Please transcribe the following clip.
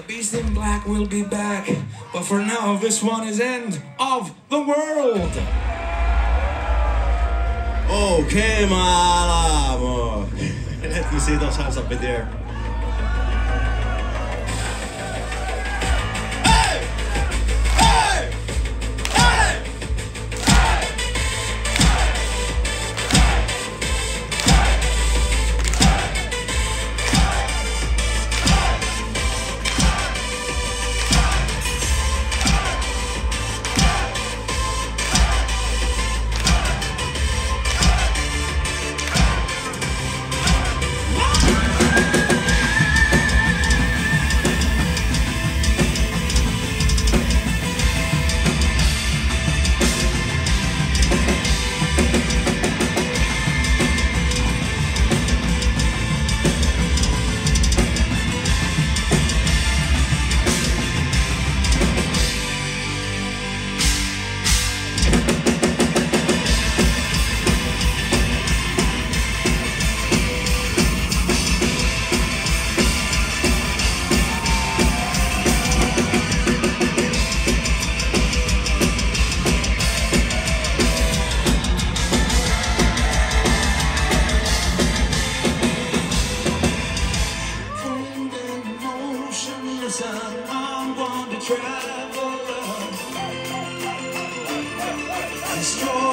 The beast in black will be back, but for now, this one is end of the world. Okay, Malmö. Let me see those hands up in the travel. Destroy